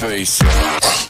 face.